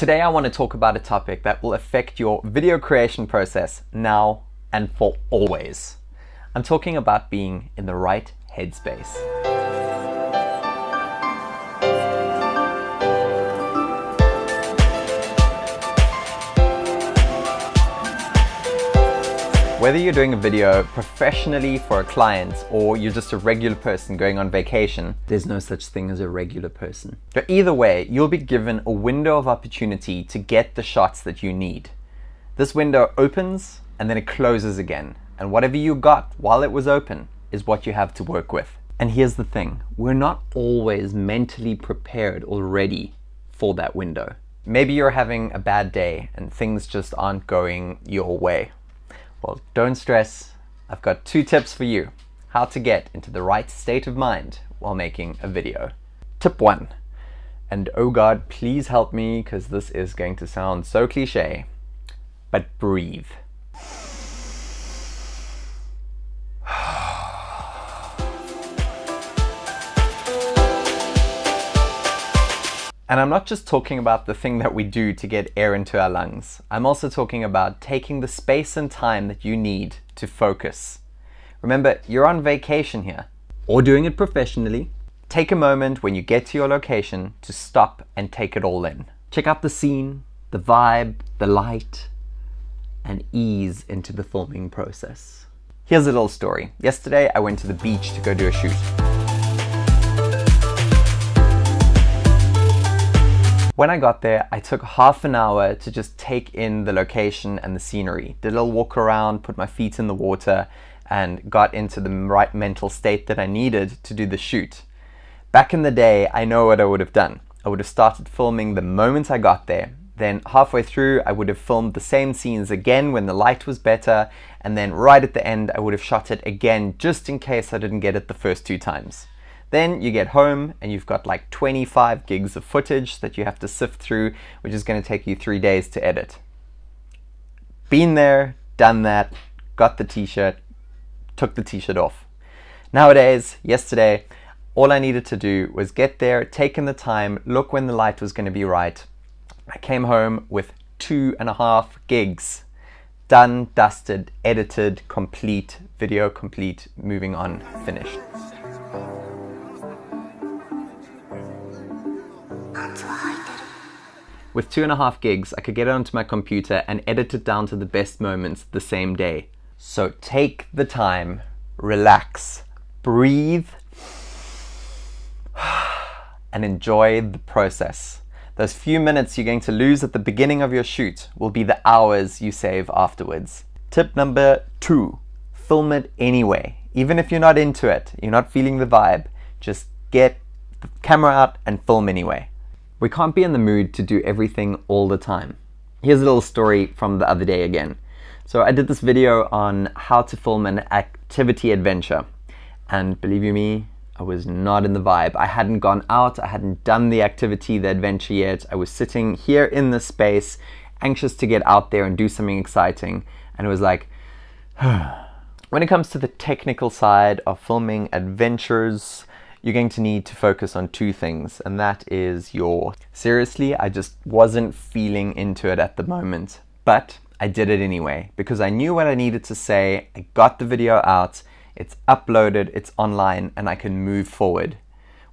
Today I want to talk about a topic that will affect your video creation process now and for always. I'm talking about being in the right headspace. Whether you're doing a video professionally for a client or you're just a regular person going on vacation, there's no such thing as a regular person. But either way, you'll be given a window of opportunity to get the shots that you need. This window opens and then it closes again. And whatever you got while it was open is what you have to work with. And here's the thing we're not always mentally prepared already for that window. Maybe you're having a bad day and things just aren't going your way well, don't stress. I've got two tips for you how to get into the right state of mind while making a video. Tip one, and oh God, please help me because this is going to sound so cliche, but breathe. And I'm not just talking about the thing that we do to get air into our lungs. I'm also talking about taking the space and time that you need to focus. Remember, you're on vacation here, or doing it professionally. Take a moment when you get to your location to stop and take it all in. Check out the scene, the vibe, the light, and ease into the filming process. Here's a little story. Yesterday, I went to the beach to go do a shoot. When I got there, I took half an hour to just take in the location and the scenery. Did a little walk around, put my feet in the water, and got into the right mental state that I needed to do the shoot. Back in the day, I know what I would have done. I would have started filming the moment I got there. Then halfway through, I would have filmed the same scenes again when the light was better. And then right at the end, I would have shot it again just in case I didn't get it the first two times. Then you get home and you've got like 25 gigs of footage that you have to sift through, which is going to take you three days to edit. Been there, done that, got the t shirt, took the t shirt off. Nowadays, yesterday, all I needed to do was get there, taken the time, look when the light was going to be right. I came home with two and a half gigs. Done, dusted, edited, complete, video complete, moving on, finished. With two and a half gigs, I could get it onto my computer and edit it down to the best moments the same day. So take the time, relax, breathe, and enjoy the process. Those few minutes you're going to lose at the beginning of your shoot will be the hours you save afterwards. Tip number two film it anyway. Even if you're not into it, you're not feeling the vibe, just get the camera out and film anyway. We can't be in the mood to do everything all the time. Here's a little story from the other day again. So I did this video on how to film an activity adventure. And believe you me, I was not in the vibe. I hadn't gone out, I hadn't done the activity, the adventure yet. I was sitting here in the space, anxious to get out there and do something exciting. And it was like, when it comes to the technical side of filming adventures, you're going to need to focus on two things, and that is your seriously, I just wasn't feeling into it at the moment, but I did it anyway because I knew what I needed to say. I got the video out, it's uploaded, it's online, and I can move forward.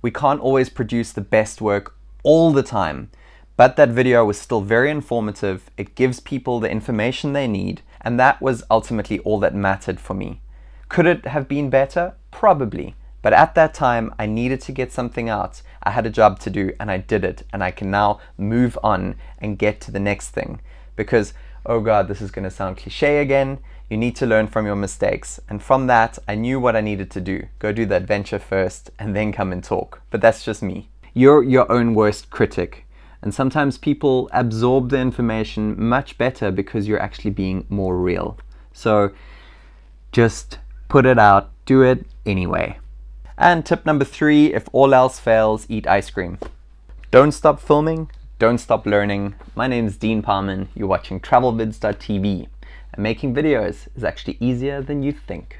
We can't always produce the best work all the time, but that video was still very informative. It gives people the information they need, and that was ultimately all that mattered for me. Could it have been better? Probably. But at that time, I needed to get something out. I had a job to do and I did it. And I can now move on and get to the next thing. Because, oh God, this is going to sound cliche again. You need to learn from your mistakes. And from that, I knew what I needed to do go do the adventure first and then come and talk. But that's just me. You're your own worst critic. And sometimes people absorb the information much better because you're actually being more real. So just put it out, do it anyway. And tip number three, if all else fails, eat ice cream. Don't stop filming, don't stop learning. My name is Dean Paarman. You're watching travelvids.tv. And making videos is actually easier than you think.